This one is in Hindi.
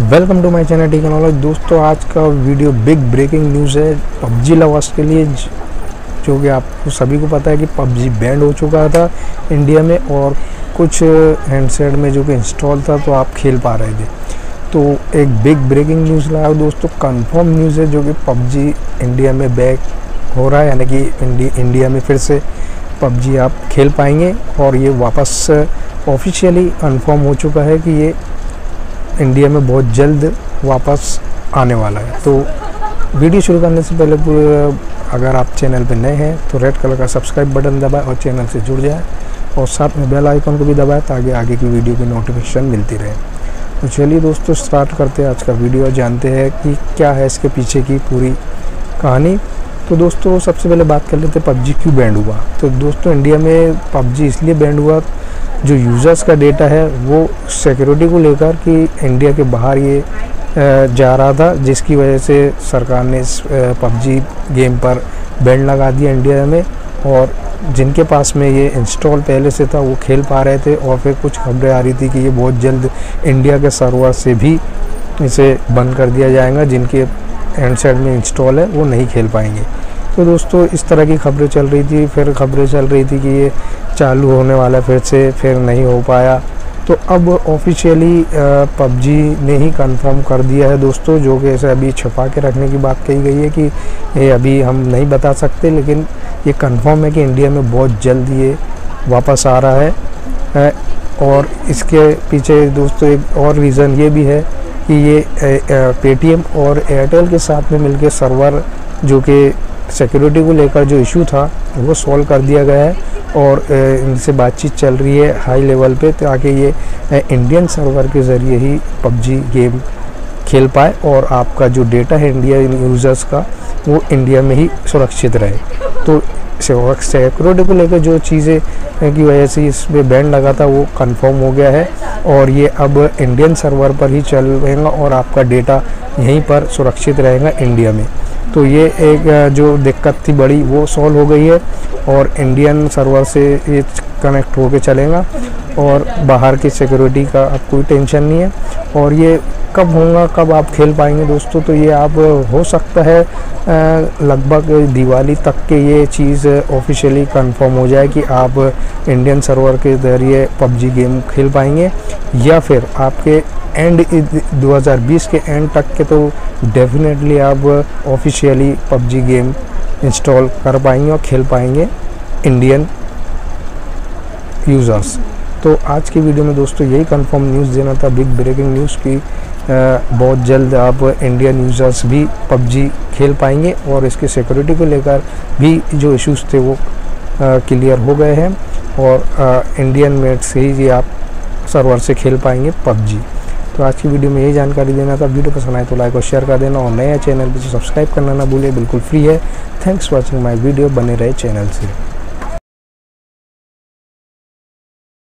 Welcome to my channel T knowledge दोस्तों, आज का वीडियो बिग ब्रेकिंग न्यूज़ है पबजी लवर्स के लिए, जो कि आपको सभी को पता है कि पबजी बैंड हो चुका था इंडिया में और कुछ हैंडसेट में जो कि इंस्टॉल था तो आप खेल पा रहे थे। तो एक बिग ब्रेकिंग न्यूज़ लाया दोस्तों कंफर्म न्यूज़ है जो कि पबजी इंडिया में बैक हो रहा है, यानी कि इंडिया में फिर से पबजी आप खेल पाएँगे और ये वापस ऑफिशियली कन्फर्म हो चुका है कि ये इंडिया में बहुत जल्द वापस आने वाला है। तो वीडियो शुरू करने से पहले अगर आप चैनल पर नए हैं तो रेड कलर का सब्सक्राइब बटन दबाएँ और चैनल से जुड़ जाए और साथ में बेल आइकन को भी दबाएँ ताकि आगे की वीडियो की नोटिफिकेशन मिलती रहे। तो चलिए दोस्तों स्टार्ट करते हैं आज का वीडियो जानते हैं कि क्या है इसके पीछे की पूरी कहानी। तो दोस्तों, सबसे पहले बात कर लेते हैं पबजी क्यों बैंड हुआ। तो दोस्तों इंडिया में पबजी इसलिए बैंड हुआ जो यूज़र्स का डेटा है, वो सिक्योरिटी को लेकर कि इंडिया के बाहर ये जा रहा था, जिसकी वजह से सरकार ने इस पबजी गेम पर बैंड लगा दिया इंडिया में और जिनके पास में ये इंस्टॉल पहले से था, वो खेल पा रहे थे और फिर कुछ खबरें आ रही थी कि ये बहुत जल्द इंडिया के सर्वर से भी इसे बंद कर दिया जाएगा, जिनके हैंडसेट में इंस्टॉल है, वो नहीं खेल पाएँगे। तो दोस्तों, इस तरह की खबरें चल रही थी, फिर खबरें चल रही थी कि ये चालू होने वाला फिर से, फिर नहीं हो पाया। तो अब ऑफिशियली पबजी ने ही कंफर्म कर दिया है दोस्तों, जो कि ऐसे अभी छुपा के रखने की बात कही गई है कि ये अभी हम नहीं बता सकते, लेकिन ये कंफर्म है कि इंडिया में बहुत जल्द ये वापस आ रहा है। और इसके पीछे दोस्तों एक और रीज़न ये भी है कि ये पेटीएम और एयरटेल के साथ में मिलके सर्वर जो कि सिक्योरिटी को लेकर जो इशू था वो सॉल्व कर दिया गया है। और इनसे बातचीत चल रही है हाई लेवल पे ताकि ये इंडियन सर्वर के ज़रिए ही पबजी गेम खेल पाए और आपका जो डेटा है इंडिया यूज़र्स का, वो इंडिया में ही सुरक्षित रहे। तो सिक्योरिटी को लेकर जो चीज़ें की वजह से इस पर बैंड लगा था, वो कंफर्म हो गया है। और ये अब इंडियन सर्वर पर ही चल रहेगा और आपका डेटा यहीं पर सुरक्षित रहेगा इंडिया में। तो ये एक, जो दिक्कत थी बड़ी, वो सॉल्व हो गई है और इंडियन सर्वर से ये कनेक्ट होकर चलेगा। और बाहर की सिक्योरिटी का अब कोई टेंशन नहीं है। और ये कब होगा, कब आप खेल पाएँगे दोस्तों तो ये आप हो सकता है लगभग दिवाली तक के ये चीज़ ऑफिशियली कंफर्म हो जाए कि आप इंडियन सर्वर के ज़रिए पबजी गेम खेल पाएँगे। या फिर आपके एंड 2020 के एंड तक के तो डेफिनेटली आप ऑफिशियली पबजी गेम इंस्टॉल कर पाएँगे और खेल पाएँगे इंडियन यूज़र्स तो आज की वीडियो में दोस्तों यही कंफर्म न्यूज़ देना था बिग ब्रेकिंग न्यूज़ की बहुत जल्द आप इंडियन यूज़र्स भी पबजी खेल पाएँगे और इसके सिक्योरिटी को लेकर भी जो इश्यूज़ थे वो क्लियर हो गए हैं और इंडियन मेड से ही आप सर्वर से खेल पाएँगे पबजी। तो आज की वीडियो में यही जानकारी देना था। वीडियो पसंद आए तो लाइक और शेयर कर देना और नया चैनल पर सब्सक्राइब करना ना भूलें, बिल्कुल फ्री है। थैंक्स वॉचिंग माई वीडियो बने रहे चैनल से।